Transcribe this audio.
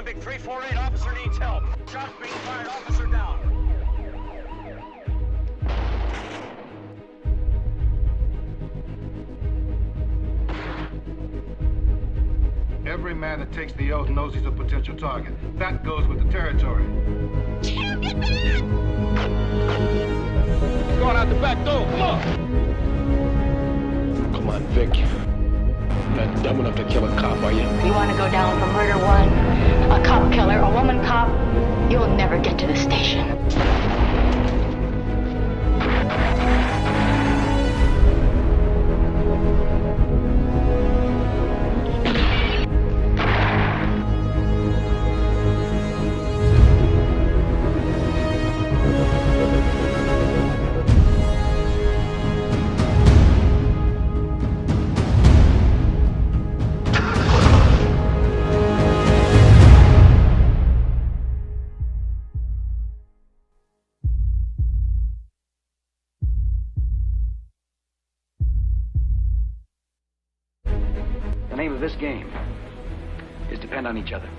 Olympic 348 officer needs help. Shots being fired, officer down. Every man that takes the oath knows he's a potential target. That goes with the territory. Going out the back door. Come on. Come on, Vic. You're not dumb enough to kill a cop, are you? You want to go down for murder one, a cop killer, a woman cop? You'll never get to the station. Name of this game is depend on each other.